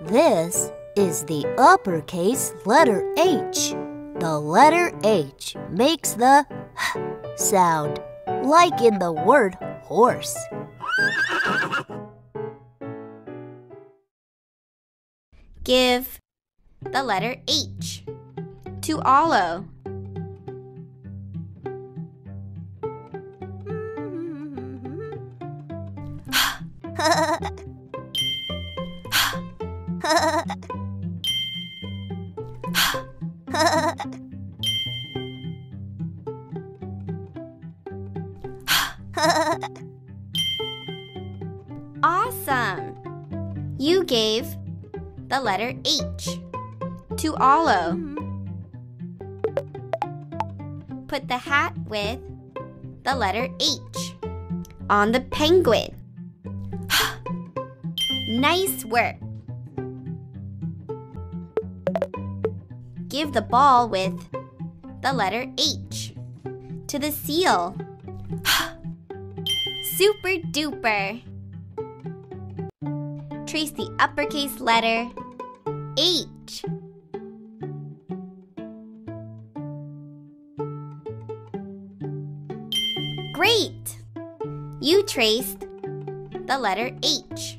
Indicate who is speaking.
Speaker 1: This is the uppercase letter H. The letter H makes the H sound, like in the word horse.
Speaker 2: Give the letter H to Olo. awesome! You gave the letter H to Olo. Put the hat with the letter H on the penguin. nice work! Give the ball with the letter H to the seal. Super duper! Trace the uppercase letter H. Great! You traced the letter H.